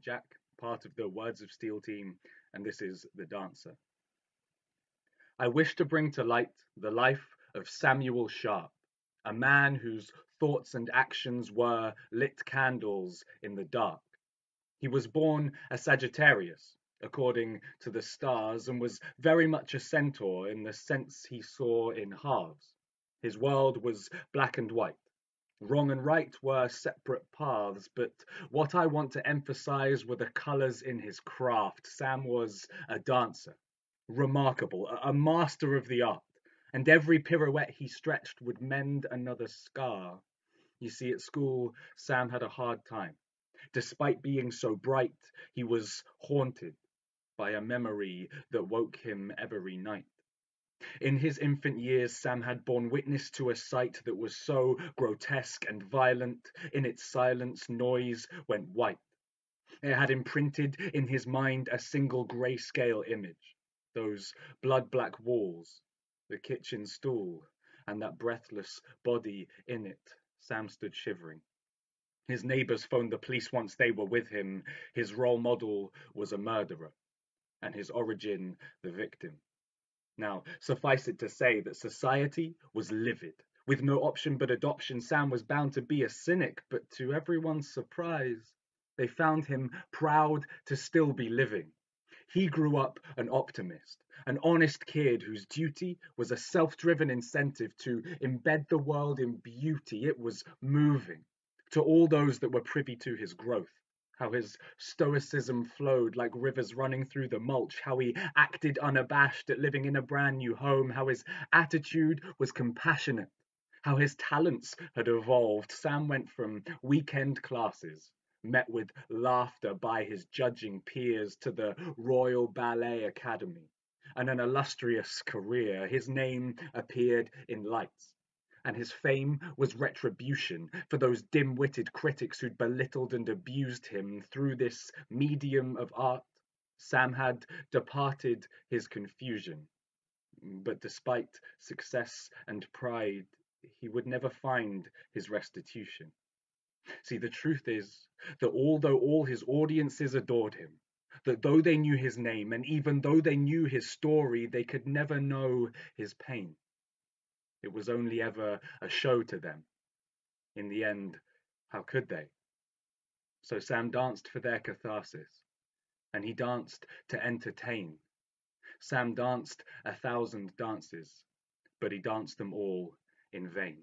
Jack, part of the Words of Steel team, and this is The Dancer. I wish to bring to light the life of Samuel Sharp, a man whose thoughts and actions were lit candles in the dark. He was born a Sagittarius, according to the stars, and was very much a centaur in the sense he saw in halves. His world was black and white. Wrong and right were separate paths, but what I want to emphasize were the colors in his craft. Sam was a dancer, remarkable, a master of the art, and every pirouette he stretched would mend another scar. You see, at school, Sam had a hard time. Despite being so bright, he was haunted by a memory that woke him every night. In his infant years, Sam had borne witness to a sight that was so grotesque and violent, in its silence, noise went white. It had imprinted in his mind a single grayscale image those blood black walls, the kitchen stool, and that breathless body in it. Sam stood shivering. His neighbors phoned the police once they were with him. His role model was a murderer, and his origin the victim. Now, suffice it to say that society was livid. With no option but adoption, Sam was bound to be a cynic, but to everyone's surprise, they found him proud to still be living. He grew up an optimist, an honest kid whose duty was a self driven incentive to embed the world in beauty. It was moving to all those that were privy to his growth how his stoicism flowed like rivers running through the mulch, how he acted unabashed at living in a brand new home, how his attitude was compassionate, how his talents had evolved. Sam went from weekend classes, met with laughter by his judging peers, to the Royal Ballet Academy, and an illustrious career. His name appeared in lights and his fame was retribution for those dim witted critics who'd belittled and abused him through this medium of art. Sam had departed his confusion, but despite success and pride, he would never find his restitution. See, the truth is that although all his audiences adored him, that though they knew his name and even though they knew his story, they could never know his pain. It was only ever a show to them. In the end, how could they? So Sam danced for their catharsis, and he danced to entertain. Sam danced a thousand dances, but he danced them all in vain.